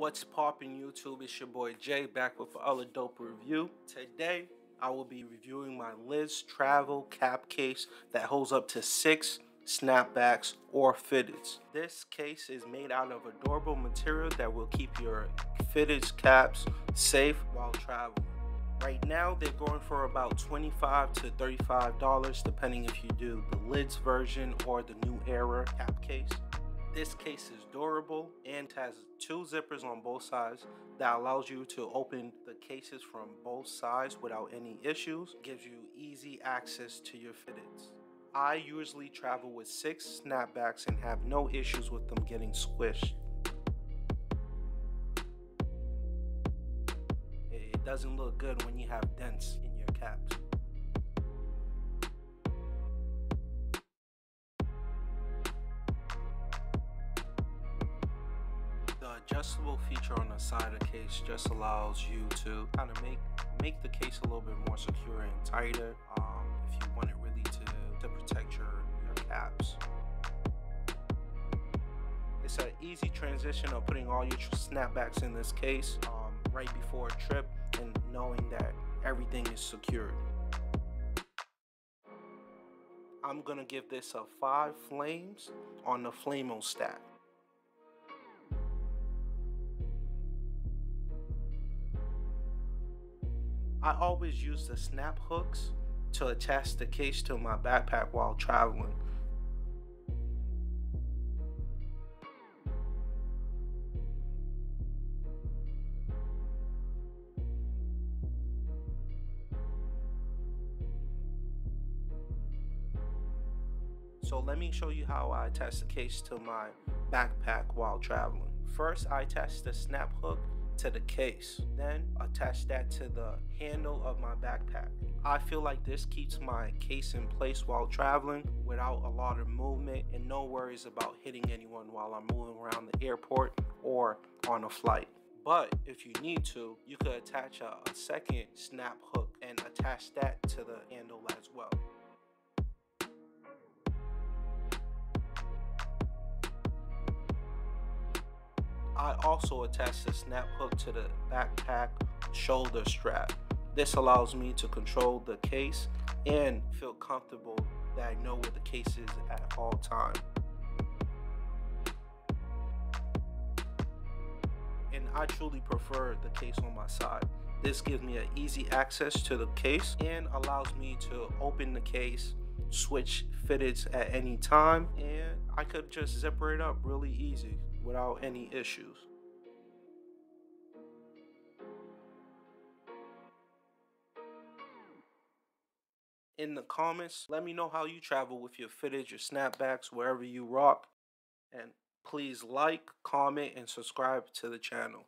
What's poppin' YouTube? It's your boy Jay back with another dope review. Today, I will be reviewing my Lids Travel cap case that holds up to six snapbacks or fitteds. This case is made out of a durable material that will keep your fitteds caps safe while traveling. Right now, they're going for about 25 to $35 depending if you do the lids version or the new era cap case. This case is durable and has two zippers on both sides that allows you to open the cases from both sides without any issues. Gives you easy access to your fitteds. I usually travel with six snapbacks and have no issues with them getting squished. It doesn't look good when you have dents in your caps. Adjustable feature on the side of the case just allows you to kind of make make the case a little bit more secure and tighter um, if you want it really to, to protect your, your caps. It's an easy transition of putting all your snapbacks in this case um, right before a trip and knowing that everything is secured. I'm gonna give this a five flames on the Flamostat. I always use the snap hooks to attach the case to my backpack while traveling. So let me show you how I attach the case to my backpack while traveling. First, I attach the snap hook to the case. Then attach that to the handle of my backpack. I feel like this keeps my case in place while traveling without a lot of movement and no worries about hitting anyone while I'm moving around the airport or on a flight. But if you need to, you could attach a, a second snap hook and attach that to the handle I also attach the snap hook to the backpack shoulder strap. This allows me to control the case and feel comfortable that I know where the case is at all time. And I truly prefer the case on my side. This gives me an easy access to the case and allows me to open the case, switch fitteds at any time, and I could just zipper it up really easy without any issues. In the comments, let me know how you travel with your fitted, your snapbacks, wherever you rock. And please like, comment, and subscribe to the channel.